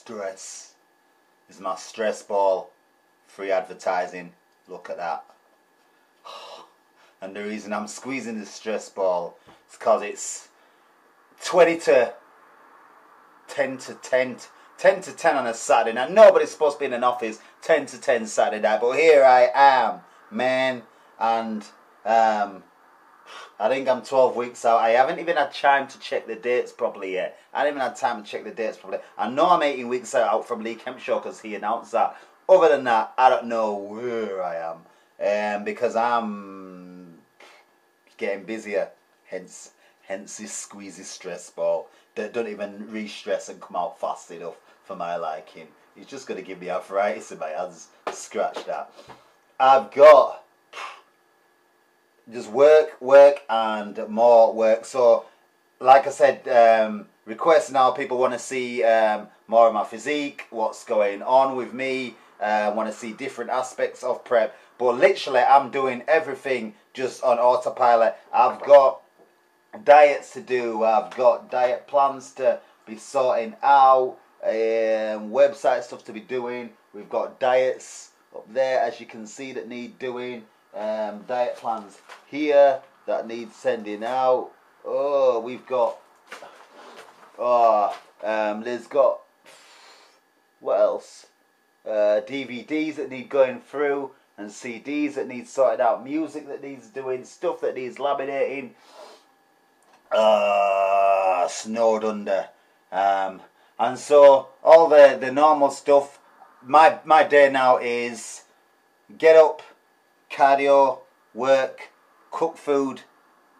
stress. This is my stress ball. Free advertising. Look at that. And the reason I'm squeezing this stress ball is because it's 20 to 10 to 10 10 to 10 on a Saturday night. Nobody's supposed to be in an office 10 to 10 Saturday night, but here I am, man. And um, I think I'm 12 weeks out. I haven't even had time to check the dates properly yet. I haven't even had time to check the dates properly. I know I'm 18 weeks out from Lee Kempshaw because he announced that. Other than that, I don't know where I am. Um, because I'm getting busier. Hence, hence this squeezy stress ball that don't even re-stress and come out fast enough for my liking. He's just going to give me arthritis in my hands. Scratch that. I've got just work, work, and more work. So, like I said, um, requests now. People want to see um, more of my physique, what's going on with me. Uh, want to see different aspects of prep. But literally, I'm doing everything just on autopilot. I've got diets to do. I've got diet plans to be sorting out. Um, website stuff to be doing. We've got diets up there, as you can see, that need doing um, diet plans here that need sending out. Oh, we've got. Oh, um, Liz got. What else? Uh, DVDs that need going through, and CDs that need sorted out, music that needs doing, stuff that needs laminating. Uh, snowed under. Um, and so all the, the normal stuff. My my day now is get up, cardio, work, cook food,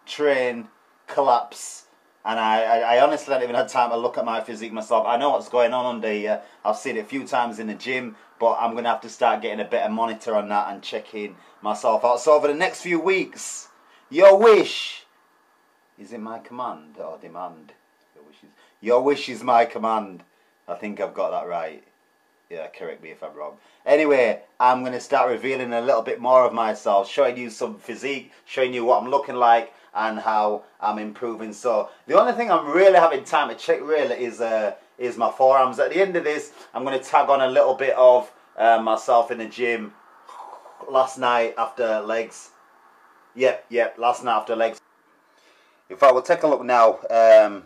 train, collapse. And I, I, honestly haven't even had time to look at my physique myself. I know what's going on under here. I've seen it a few times in the gym, but I'm going to have to start getting a better monitor on that and checking myself out. So over the next few weeks, your wish is it my command or demand? Your wish is, your wish is my command. I think I've got that right. Yeah, correct me if I'm wrong. Anyway, I'm going to start revealing a little bit more of myself, showing you some physique, showing you what I'm looking like and how I'm improving. So the only thing I'm really having time to check really is uh, is my forearms. At the end of this, I'm going to tag on a little bit of uh, myself in the gym last night after legs. Yep, yep, last night after legs. If I will take a look now, um,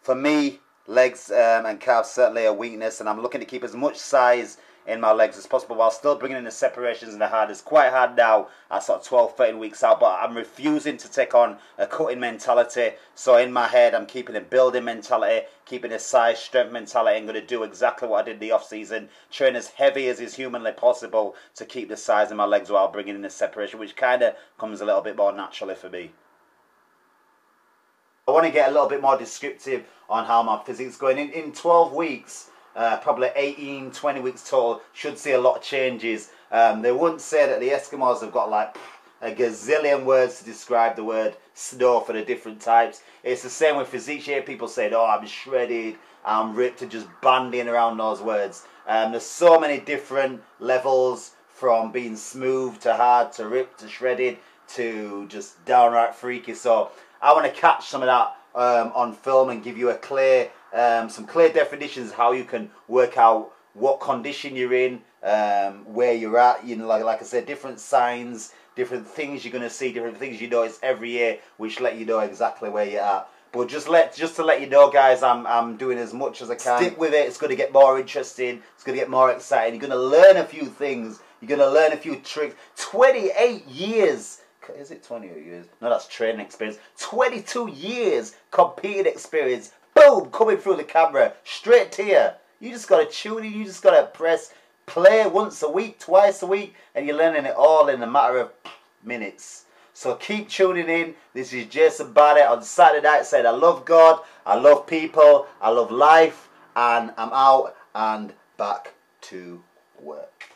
for me, legs um, and calves certainly a weakness, and I'm looking to keep as much size in my legs as possible while still bringing in the separations in the hard. It's quite hard now at sort of 12, 13 weeks out, but I'm refusing to take on a cutting mentality. So in my head, I'm keeping a building mentality, keeping a size, strength mentality. I'm going to do exactly what I did in the off season, train as heavy as is humanly possible to keep the size of my legs while bringing in the separation, which kind of comes a little bit more naturally for me. I want to get a little bit more descriptive on how my physique's going. In, in 12 weeks, uh, probably 18, 20 weeks total, should see a lot of changes. Um, they wouldn't say that the Eskimos have got like a gazillion words to describe the word snow for the different types. It's the same with physique shape. People say, oh, I'm shredded, I'm ripped, and just bandying around those words. Um, there's so many different levels from being smooth to hard to ripped to shredded to just downright freaky. So I want to catch some of that um, on film and give you a clear, um, some clear definitions how you can work out what condition you're in, um, where you're at. You know, like like I said, different signs, different things you're gonna see, different things you notice every year, which let you know exactly where you're at. But just let just to let you know, guys, I'm I'm doing as much as I can. Stick with it. It's going to get more interesting. It's going to get more exciting. You're going to learn a few things. You're going to learn a few tricks. 28 years is it 28 years? No, that's training experience. 22 years competing experience. Boom, coming through the camera, straight to you. You just got to tune in, you just got to press play once a week, twice a week, and you're learning it all in a matter of minutes. So keep tuning in. This is Jason Barnett on Saturday night saying I love God, I love people, I love life, and I'm out and back to work.